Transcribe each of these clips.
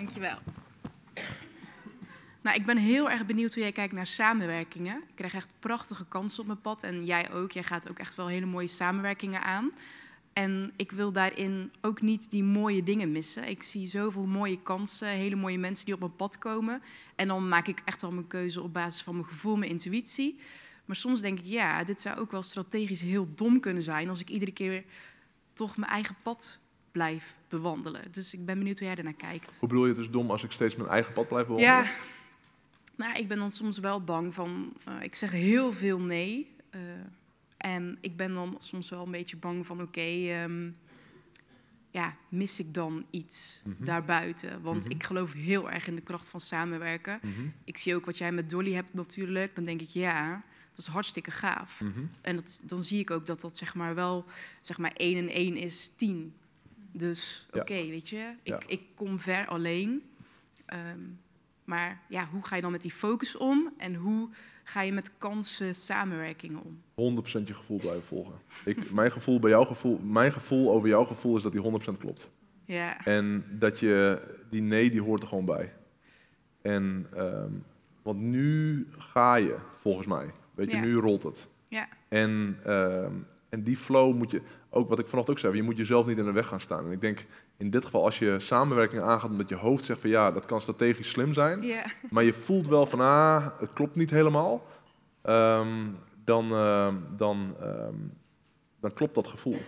Dankjewel. Nou, ik ben heel erg benieuwd hoe jij kijkt naar samenwerkingen. Ik krijg echt prachtige kansen op mijn pad en jij ook. Jij gaat ook echt wel hele mooie samenwerkingen aan. En ik wil daarin ook niet die mooie dingen missen. Ik zie zoveel mooie kansen, hele mooie mensen die op mijn pad komen. En dan maak ik echt wel mijn keuze op basis van mijn gevoel, mijn intuïtie. Maar soms denk ik, ja, dit zou ook wel strategisch heel dom kunnen zijn als ik iedere keer toch mijn eigen pad blijf bewandelen. Dus ik ben benieuwd hoe jij ernaar kijkt. Hoe bedoel je het dus dom als ik steeds mijn eigen pad blijf bewandelen? Ja, nou, ik ben dan soms wel bang van, uh, ik zeg heel veel nee. Uh, en ik ben dan soms wel een beetje bang van, oké, okay, um, ja, mis ik dan iets mm -hmm. daarbuiten? Want mm -hmm. ik geloof heel erg in de kracht van samenwerken. Mm -hmm. Ik zie ook wat jij met Dolly hebt natuurlijk. Dan denk ik, ja, dat is hartstikke gaaf. En dat, dan zie ik ook dat dat zeg maar wel, zeg maar 1 en 1 is 10. Dus oké, okay, ja. weet je, ik, ik kom ver alleen. Um, maar ja, hoe ga je dan met die focus om? En hoe ga je met kansen, samenwerkingen om? 100% je gevoel blijven volgen. Ik, mijn, gevoel bij jouw gevoel, mijn gevoel over jouw gevoel is dat die 100% klopt. Ja. En dat je, die nee, die hoort er gewoon bij. En, um, want nu ga je, volgens mij. Weet je, Ja. nu rolt het. Ja, En, ehm, en die flow moet je, ook wat ik vanochtend ook zei, je moet jezelf niet in de weg gaan staan. En ik denk, in dit geval, als je samenwerking aangaat omdat je hoofd zegt van ja, dat kan strategisch slim zijn, maar je voelt wel van ah, het klopt niet helemaal, ehm, dan, ehm, dan, ehm, dan klopt dat gevoel.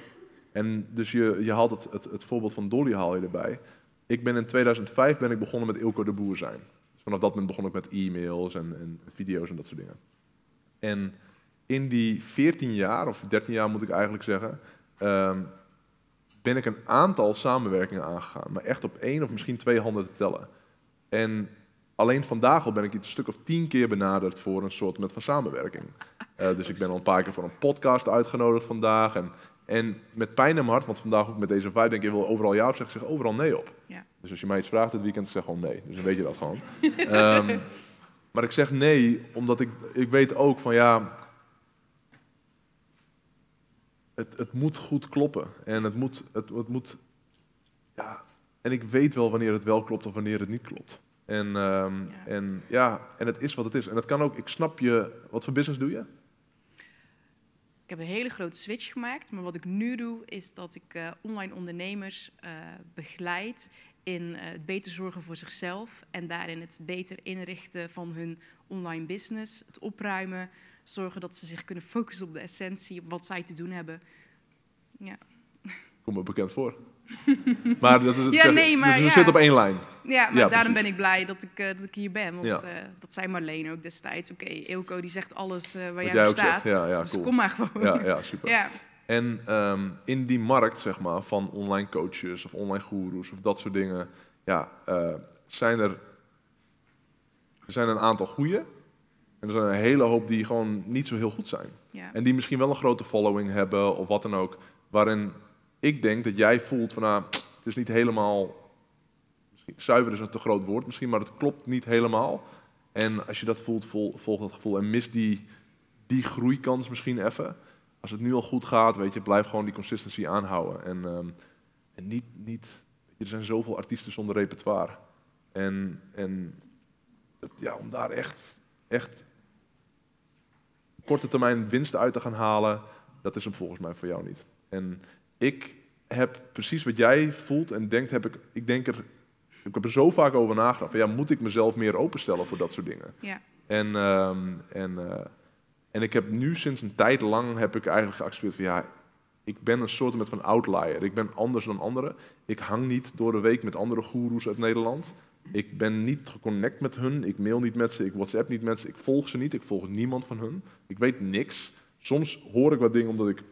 En dus je, je haalt het, het, het voorbeeld van Dolly haal je erbij. Ik ben in 2005 ben ik begonnen met Ilko de Boer zijn. Dus vanaf dat moment begon ik met e-mails en, en video's en dat soort dingen. En in die 14 jaar, of 13 jaar moet ik eigenlijk zeggen, ehm, ben ik een aantal samenwerkingen aangegaan. Maar echt op één of misschien twee handen te tellen. En alleen vandaag al ben ik iets een stuk of tien keer benaderd voor een soort met van samenwerking. Eh, dus ik ben al een paar keer voor een podcast uitgenodigd vandaag. En, en met pijn in mijn hart, want vandaag ook met deze vibe denk ik, wil overal ja op zeggen, ik zeg overal nee op. ja. Dus als je mij iets vraagt dit weekend, ik zeg gewoon nee. Dus dan weet je dat gewoon. Ehm, maar ik zeg nee, omdat ik, ik weet ook van ja, het, het moet goed kloppen. En het moet, het, het moet, ja, en ik weet wel wanneer het wel klopt of wanneer het niet klopt. En, ehm, Ja. en ja, en het is wat het is. En het kan ook, ik snap je, wat voor business doe je? Ik heb een hele grote switch gemaakt, maar wat ik nu doe is dat ik eh, online ondernemers eh, begeleid in eh, het beter zorgen voor zichzelf en daarin het beter inrichten van hun online business, het opruimen, zorgen dat ze zich kunnen focussen op de essentie, op wat zij te doen hebben. Ja, Kom me bekend voor. maar dat is het Ja, nee, maar dus we ja. zitten op één lijn. ja maar Ja, daarom precies. ben ik blij dat ik, eh, dat ik hier ben, want Ja. eh, dat zei Marleen ook destijds. Oké, Eelco die zegt alles eh, waar Wat jij, jij staat, Ja, ja, dus cool. kom maar gewoon. Ja, ja, super. ja. En ehm, in die markt, zeg maar, van online coaches of online goeroes of dat soort dingen, ja, zijn er, er zijn een aantal goede en er zijn een hele hoop die gewoon niet zo heel goed zijn. ja. En die misschien wel een grote following hebben of wat dan ook, waarin ik denk dat jij voelt van, nou, het is niet helemaal, misschien, zuiver is een te groot woord misschien, maar het klopt niet helemaal. En als je dat voelt, vol, volg dat gevoel en mis die, die groeikans misschien even. Als het nu al goed gaat, weet je, blijf gewoon die consistency aanhouden. En, ehm, en niet, niet, er zijn zoveel artiesten zonder repertoire. En, en ja, om daar echt, echt korte termijn winst uit te gaan halen, dat is hem volgens mij voor jou niet. En ik heb precies wat jij voelt en denkt, heb ik, ik denk er, ik heb er zo vaak over nagedacht. Van, ja, moet ik mezelf meer openstellen voor dat soort dingen? ja. En, ehm, en, eh, en ik heb nu sinds een tijd lang heb ik eigenlijk geaccepteerd van ja, ik ben een soort met van outlier. Ik ben anders dan anderen. Ik hang niet door de week met andere goeroes uit Nederland. Ik ben niet geconnect met hun. Ik mail niet met ze. Ik WhatsApp niet met ze. Ik volg ze niet. Ik volg niemand van hun. Ik weet niks. Soms hoor ik wat dingen omdat ik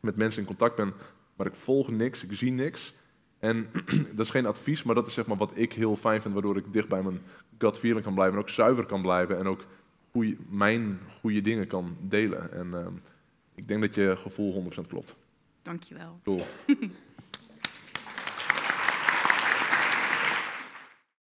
met mensen in contact ben, maar ik volg niks. Ik zie niks. En dat is geen advies, maar dat is zeg maar wat ik heel fijn vind, waardoor ik dicht bij mijn gut feeling kan blijven en ook zuiver kan blijven en ook goeie, mijn goede dingen kan delen. En ehm, ik denk dat je gevoel 100% klopt. Dankjewel. Cool.